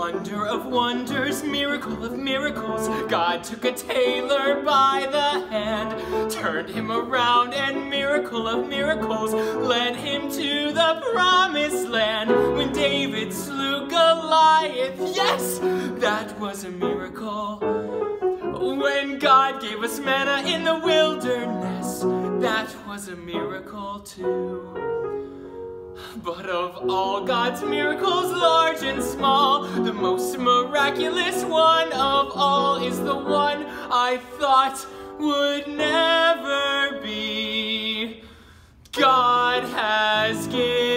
Wonder of wonders, miracle of miracles, God took a tailor by the hand, turned him around, and miracle of miracles, led him to the promised land. When David slew Goliath, yes, that was a miracle. When God gave us manna in the wilderness, that was a miracle too. But of all God's miracles, large and small, the most miraculous one of all is the one I thought would never be. God has given.